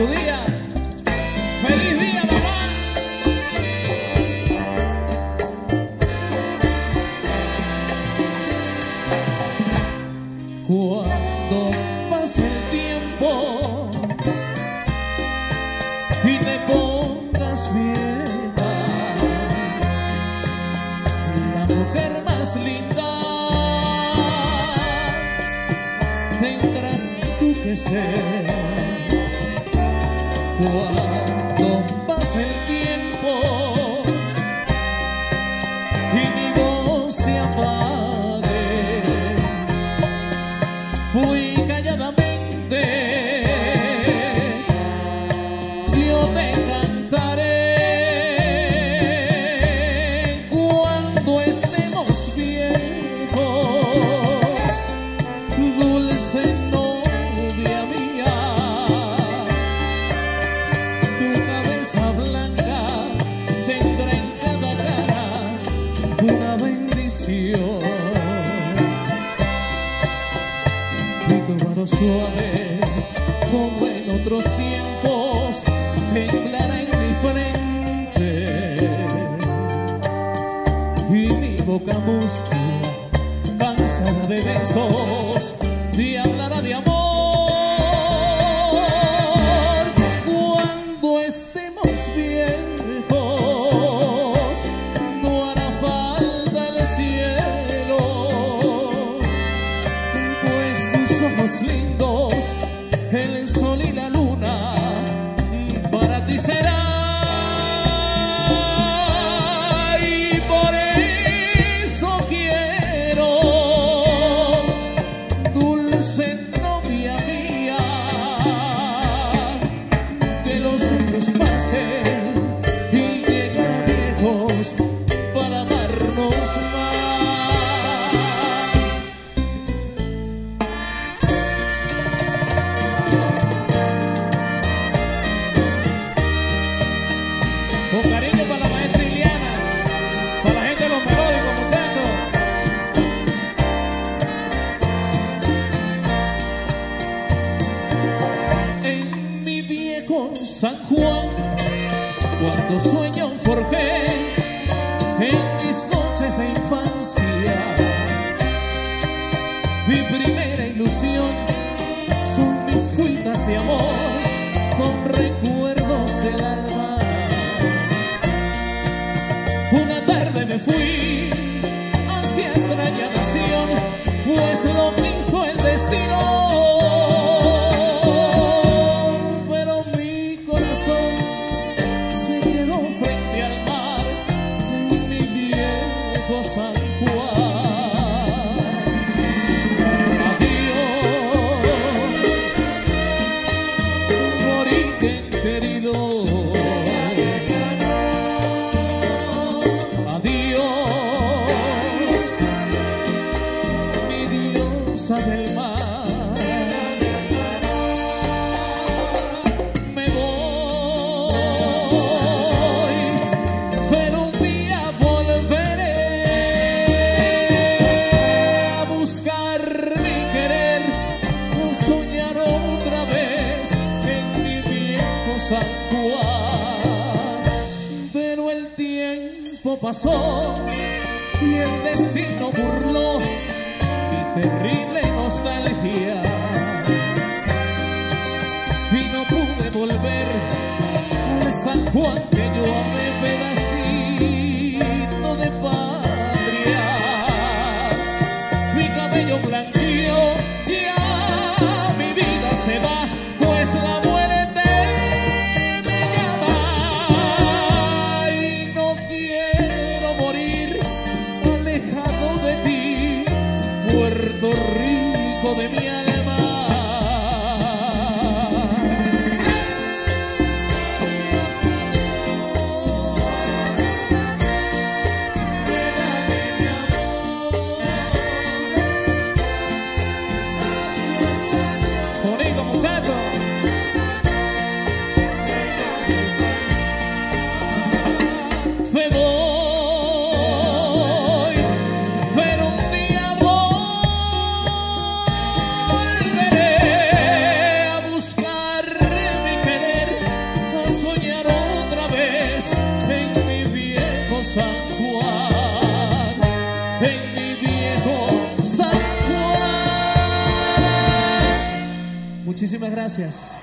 su día. ¡Feliz día, mamá! Cuando pase el tiempo y te pongas vieja, la mujer más linda tendrás tú que ser. Cuando pase el tiempo suave como en otros tiempos temblará en mi frente. Y mi boca mustia cansada de besos ojos lindos, el sol y la luna, para ti será. San Juan, cuántos sueños forjé en mis noches de infancia. Mi primera ilusión son mis cuitas de amor, son recuerdos Juan. Pero el tiempo pasó y el destino burló mi terrible nostalgia. Y no pude volver al San Juan Rico de. en mi viejo Muchísimas gracias.